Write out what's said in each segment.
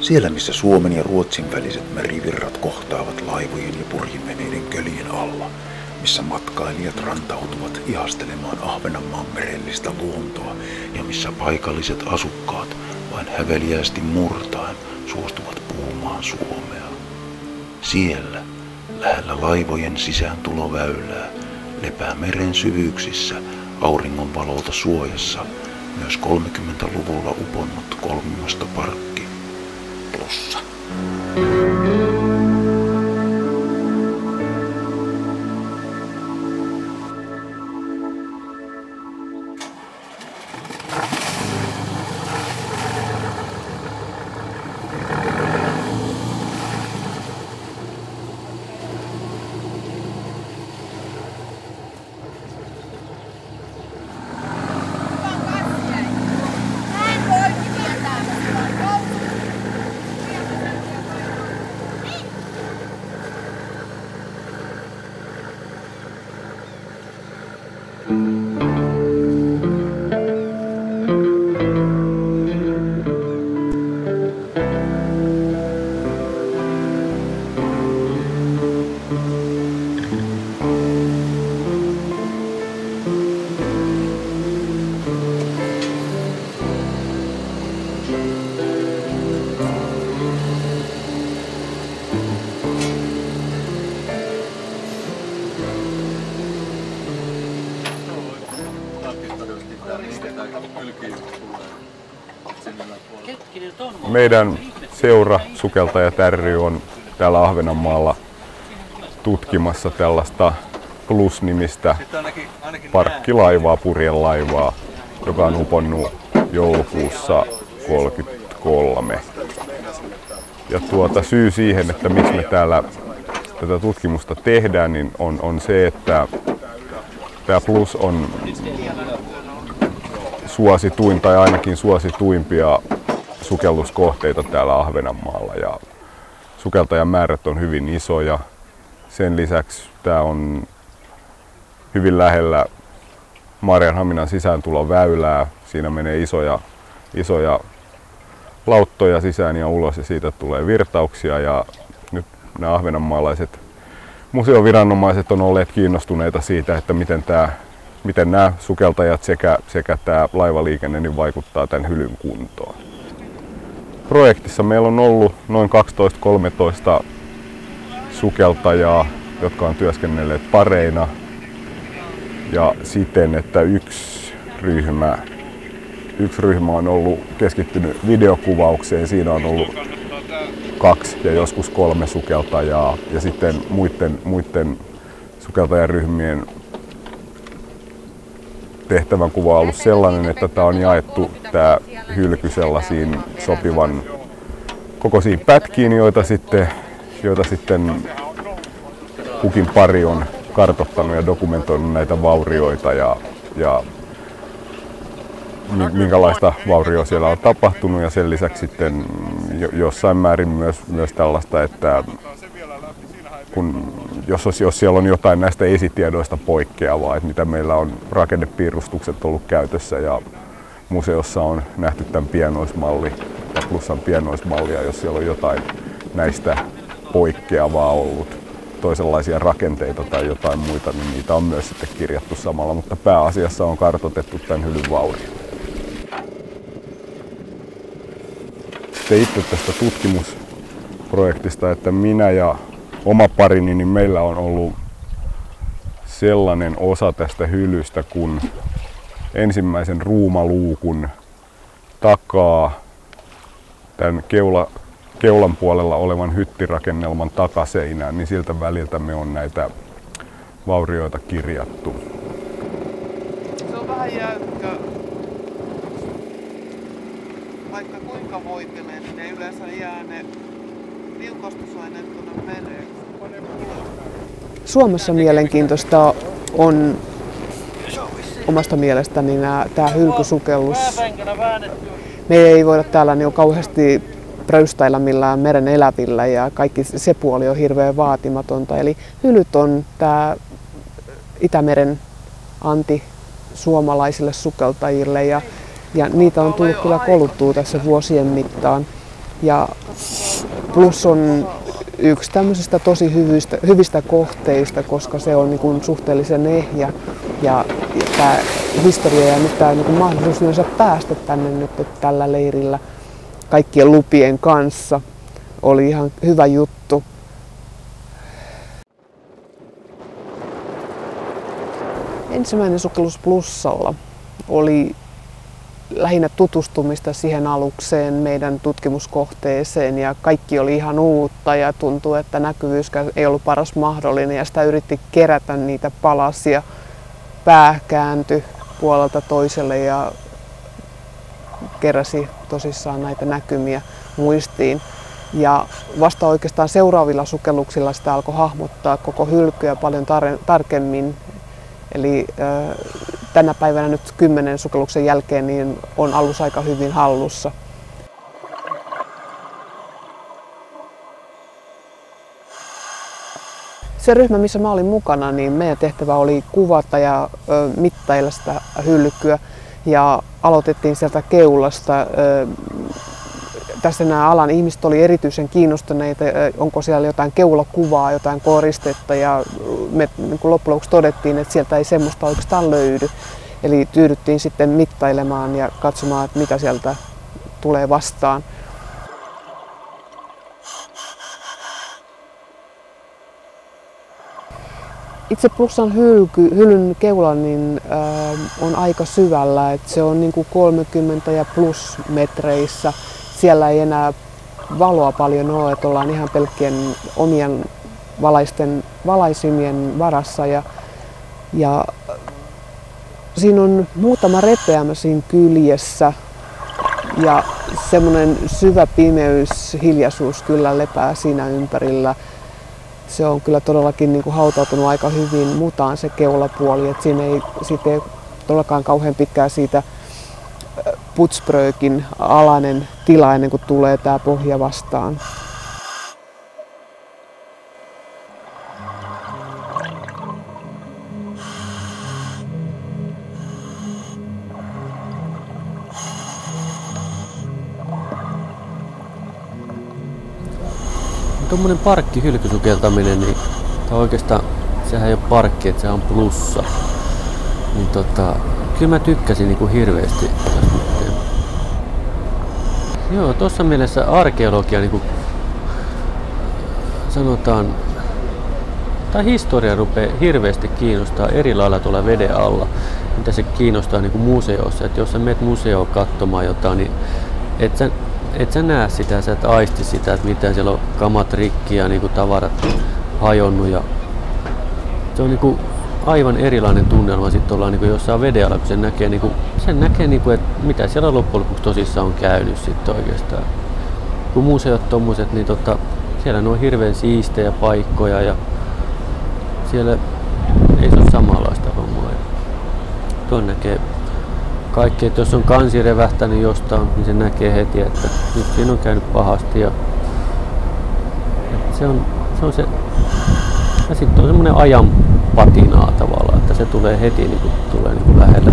Siellä missä Suomen ja Ruotsin väliset merivirrat kohtaavat laivojen ja purjeveneiden köljen alla, missä matkailijat rantautuvat ihastelemaan Ahvenanmaan merellistä luontoa ja missä paikalliset asukkaat vain häveliästi murtaen suostuvat puhumaan suomea. Siellä, lähellä laivojen sisääntuloväylää, lepää meren syvyyksissä auringonvalolta suojassa myös 30-luvulla uponnut kolmimastoparkki Plussa. Meidän seura Sukeltajat ry on täällä Ahvenanmaalla tutkimassa tällaista Plus-nimistä parkkilaivaa, purjelaivaa, joka on uponnut joulukuussa 1933. Ja tuota, syy siihen, että miksi me täällä tätä tutkimusta tehdään, niin on, on se, että tämä Plus on suosituin tai ainakin suosituimpia sukelluskohteita täällä Ahvenanmaalla ja sukeltajan määrät on hyvin isoja. Sen lisäksi tämä on hyvin lähellä Marjanhaminan sisääntuloväylää. Siinä menee isoja, isoja lauttoja sisään ja ulos ja siitä tulee virtauksia ja nyt nämä ahvenanmaalaiset museoviranomaiset on olleet kiinnostuneita siitä, että miten, tämä, miten nämä sukeltajat sekä, sekä tämä laivaliikenne niin vaikuttaa tämän hylyn kuntoon projektissa meillä on ollut noin 12-13 sukeltajaa, jotka on työskennelleet pareina ja siten, että yksi ryhmä, yksi ryhmä on ollut keskittynyt videokuvaukseen. Siinä on ollut kaksi ja joskus kolme sukeltajaa. Ja sitten muiden, muiden sukeltajaryhmien tehtävän kuva on ollut sellainen, että tämä on jaettu tämä hylky sellaisiin sopivan kokoisiin pätkiin, joita sitten, joita sitten kukin pari on kartottanut ja dokumentoinut näitä vaurioita ja, ja minkälaista vaurioa siellä on tapahtunut ja sen lisäksi sitten jossain määrin myös, myös tällaista, että kun, jos, jos siellä on jotain näistä esitiedoista poikkeavaa, että mitä meillä on rakennepiirustukset ollut käytössä ja museossa on nähty tämän pienoismalli ja plussan pienoismallia, jos siellä on jotain näistä poikkeavaa ollut, toisenlaisia rakenteita tai jotain muita, niin niitä on myös sitten kirjattu samalla, mutta pääasiassa on kartotettu tämän hylyn vaurio. Sitten itse tästä tutkimusprojektista, että minä ja oma parini, niin meillä on ollut sellainen osa tästä hylystä, kun ensimmäisen ruumaluukun takaa tämän keula, keulan puolella olevan hyttirakennelman takaseinään, niin siltä väliltä me on näitä vaurioita kirjattu. Se on vähän jäykkä. Vaikka kuinka voitelee, niin ne yleensä jää ne liukastusaineet tuonne mereen. Suomessa mielenkiintoista on omasta mielestäni nämä, tämä hylkysukellus. Me ei voida täällä niin kauheasti pröystäillä millään meren elävillä ja kaikki se puoli on hirveän vaatimatonta. Eli hylyt on tämä Itämeren anti suomalaisille sukeltajille ja, ja niitä on tullut kyllä koluttua tässä vuosien mittaan. Ja plus on yksi tämmöisistä tosi hyvistä, hyvistä kohteista, koska se on niin suhteellisen ehjä ja, ja tämä historia ja nyt tämä niin mahdollisuus yleensä päästä tänne nyt tällä leirillä kaikkien lupien kanssa oli ihan hyvä juttu. Ensimmäinen sukellus plussalla oli lähinnä tutustumista siihen alukseen, meidän tutkimuskohteeseen ja kaikki oli ihan uutta ja tuntui, että näkyvyys ei ollut paras mahdollinen ja sitä yritti kerätä niitä palasia. Pää kääntyi puolelta toiselle ja keräsi tosissaan näitä näkymiä muistiin. Ja vasta oikeastaan seuraavilla sukelluksilla sitä alkoi hahmottaa koko hylkyä paljon tar- tarkemmin. Eli äh, tänä päivänä nyt kymmenen sukelluksen jälkeen niin on alus aika hyvin hallussa. Se ryhmä, missä mä olin mukana, niin meidän tehtävä oli kuvata ja mittailla sitä hylkyä. Ja aloitettiin sieltä keulasta. Tässä nämä alan ihmiset oli erityisen kiinnostuneita, onko siellä jotain keulakuvaa, jotain koristetta ja me niin loppujen lopuksi todettiin, että sieltä ei semmoista oikeastaan löydy. Eli tyydyttiin sitten mittailemaan ja katsomaan, että mitä sieltä tulee vastaan. Itse plussan hylky, hylyn keula niin, äh, on aika syvällä, että se on niin kuin 30 ja plus metreissä siellä ei enää valoa paljon ole, että ollaan ihan pelkkien omien valaisten, valaisimien varassa. Ja, ja siinä on muutama repeämä siinä kyljessä ja semmoinen syvä pimeys, hiljaisuus kyllä lepää siinä ympärillä. Se on kyllä todellakin niin kuin hautautunut aika hyvin mutaan se keulapuoli, että siinä ei, siitä ei todellakaan kauhean pitkään siitä Putsbrökin alainen tila ennen kuin tulee tämä pohja vastaan. Tuommoinen parkki hylkysukeltaminen, niin tämä oikeastaan, sehän ei ole parkki, että se on plussa. Niin tota, kyllä mä tykkäsin niin kuin hirveästi Joo, tuossa mielessä arkeologia niin kuin sanotaan, tai historia rupeaa hirveästi kiinnostaa eri lailla tuolla veden alla, mitä se kiinnostaa niin kuin museossa. Että jos sä menet museoon katsomaan jotain, niin et sä, et sä näe sitä, sä et aisti sitä, että miten siellä on kamat rikki ja niin kuin tavarat hajonnut. Ja se on niin kuin aivan erilainen tunnelma sitten ollaan niin jossain veden alla, kun sen näkee, niin kuin, sen näkee niin kuin, että mitä siellä loppujen lopuksi tosissaan on käynyt sitten oikeastaan. Kun museot tommoset, niin tota, siellä ne on hirveän siistejä paikkoja ja siellä ei se ole samanlaista hommaa. Tuon näkee kaikki, että jos on kansi revähtänyt jostain, niin se näkee heti, että nyt siinä on käynyt pahasti. Ja, se on se, on se ja sitten on semmoinen ajan patinaa tavallaan, että se tulee heti niin kuin, tulee niin kuin lähelle.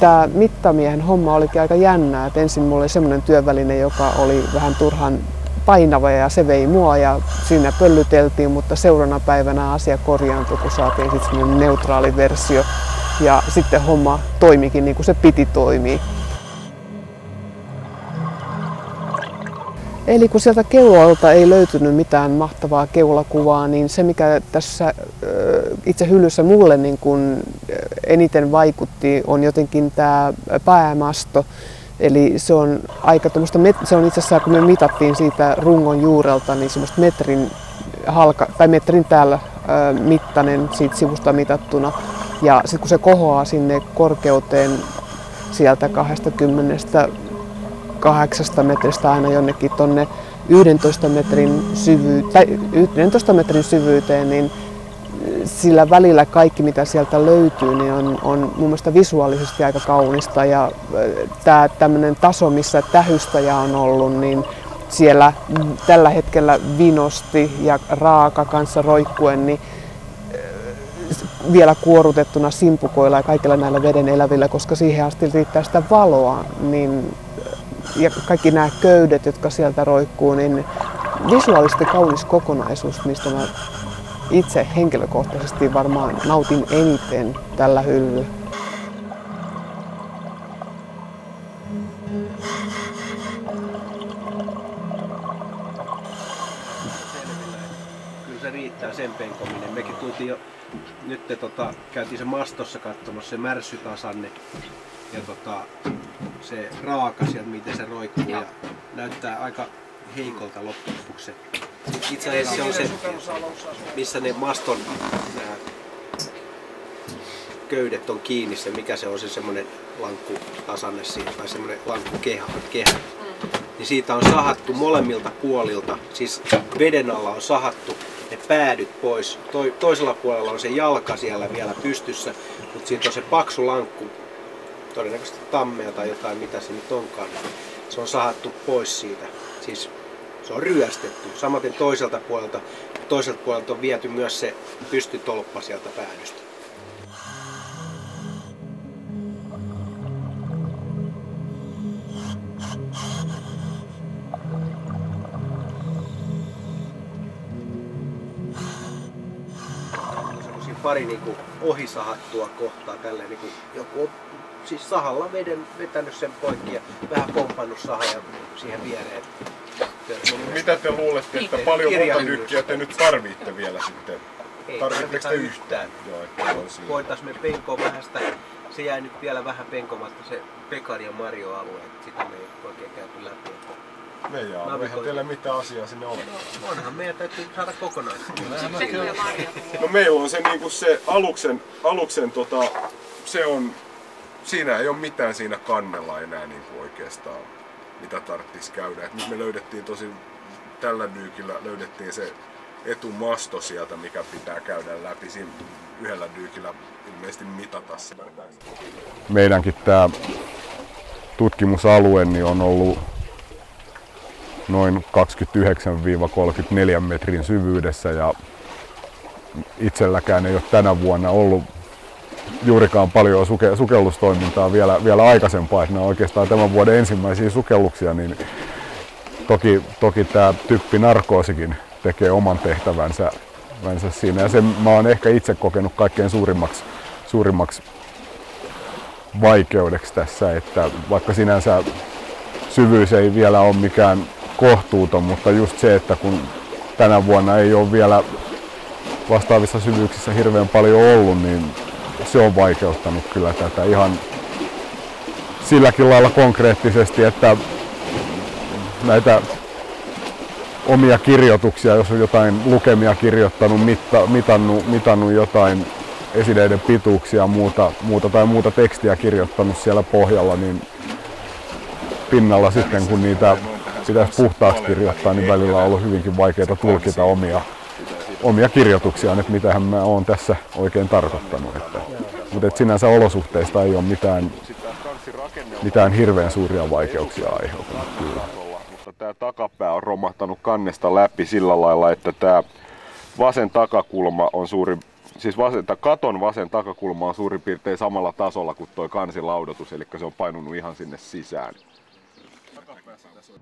Tämä mittamiehen homma olikin aika jännää. Et ensin mulla oli semmoinen työväline, joka oli vähän turhan painava ja se vei mua ja siinä pöllyteltiin, mutta seuraavana päivänä asia korjaantui, kun saatiin sitten neutraali versio ja sitten homma toimikin niin kuin se piti toimia. Eli kun sieltä keulalta ei löytynyt mitään mahtavaa keulakuvaa, niin se mikä tässä itse hyllyssä mulle niin kuin eniten vaikutti on jotenkin tämä päämasto. Eli se on aika se on itse asiassa kun me mitattiin siitä rungon juurelta, niin semmoista metrin halka, tai metrin täällä mittainen siitä sivusta mitattuna. Ja sitten kun se kohoaa sinne korkeuteen sieltä 28 metristä aina jonnekin tonne 11 metrin, syvy, tai 11 metrin syvyyteen, niin sillä välillä kaikki mitä sieltä löytyy niin on, on mun mielestä visuaalisesti aika kaunista. Ja tämä tämmöinen taso, missä tähystäjä on ollut, niin siellä tällä hetkellä vinosti ja raaka kanssa roikkuen, niin vielä kuorutettuna simpukoilla ja kaikilla näillä veden elävillä, koska siihen asti riittää sitä valoa, niin ja kaikki nämä köydet, jotka sieltä roikkuu, niin visuaalisesti kaunis kokonaisuus, mistä mä itse henkilökohtaisesti varmaan nautin eniten tällä hyllyllä. Kyllä se riittää sen penkominen. Mekin tultiin jo, nyt te, tota, käytiin se mastossa katsomassa se märssytasanne ja tota, se raaka sieltä, miten se roikkuu ja näyttää aika heikolta loppujen lopuksi. Itse asiassa se on se, missä ne maston nää köydet on kiinni, se mikä se on se semmoinen lankku tasanne siinä, tai semmoinen lankku kehä, kehä. Niin siitä on sahattu molemmilta puolilta, siis veden alla on sahattu ne päädyt pois. Toi, toisella puolella on se jalka siellä vielä pystyssä, mutta siitä on se paksu lankku, todennäköisesti tammea tai jotain mitä se nyt onkaan. Se on sahattu pois siitä. Siis se on ryöstetty. Samaten toiselta puolelta, toiselta puolelta on viety myös se pystytolppa sieltä päädystä. pari niinku ohisahattua kohtaa tälleen niinku joku siis sahalla veden vetänyt sen poikki ja vähän pomppannut saha ja siihen viereen mitä te luulette, että paljon monta nykkiä te nyt tarvitte vielä sitten? Ei Tarvitteko te yhtään? Joo, että Voitais me penkoa vähän sitä, se jäi nyt vielä vähän penkomatta se Pekan ja Mario-alue, sitä me ei oikein käyty läpi. Me jaa, eihän teillä mitään asiaa sinne ole. No, onhan meidän täytyy saada kokonaisuus. No meillä on se, niinku se aluksen, aluksen tota, se on, siinä ei ole mitään siinä kannella enää niinku oikeastaan mitä tarvitsisi käydä. Et nyt me löydettiin tosi tällä dyykillä löydettiin se etumasto sieltä, mikä pitää käydä läpi. Siinä yhdellä dyykillä ilmeisesti mitata se. Meidänkin tämä tutkimusalue niin on ollut noin 29-34 metrin syvyydessä ja itselläkään ei ole tänä vuonna ollut juurikaan paljon suke, sukellustoimintaa vielä, vielä aikaisempaa, että ne on oikeastaan tämän vuoden ensimmäisiä sukelluksia, niin toki, toki tämä typpi narkoosikin tekee oman tehtävänsä siinä. Ja sen mä oon ehkä itse kokenut kaikkein suurimmaksi, suurimmaksi vaikeudeksi tässä, että vaikka sinänsä syvyys ei vielä ole mikään kohtuuton, mutta just se, että kun tänä vuonna ei ole vielä vastaavissa syvyyksissä hirveän paljon ollut, niin se on vaikeuttanut kyllä tätä ihan silläkin lailla konkreettisesti, että näitä omia kirjoituksia, jos on jotain lukemia kirjoittanut, mitta, mitannut, mitannut jotain esineiden pituuksia muuta, muuta tai muuta tekstiä kirjoittanut siellä pohjalla, niin pinnalla sitten kun niitä pitäisi puhtaaksi kirjoittaa, niin välillä on ollut hyvinkin vaikeaa tulkita omia omia kirjoituksiaan, että mitähän mä oon tässä oikein tarkoittanut. Että, mutta että sinänsä olosuhteista ei ole mitään, mitään hirveän suuria vaikeuksia aiheutunut kyllä. Mutta tämä takapää on romahtanut kannesta läpi sillä lailla, että tämä vasen takakulma on suuri siis vasen, katon vasen takakulma on suurin piirtein samalla tasolla kuin tuo kansilaudotus, eli se on painunut ihan sinne sisään. Takapäässä tässä on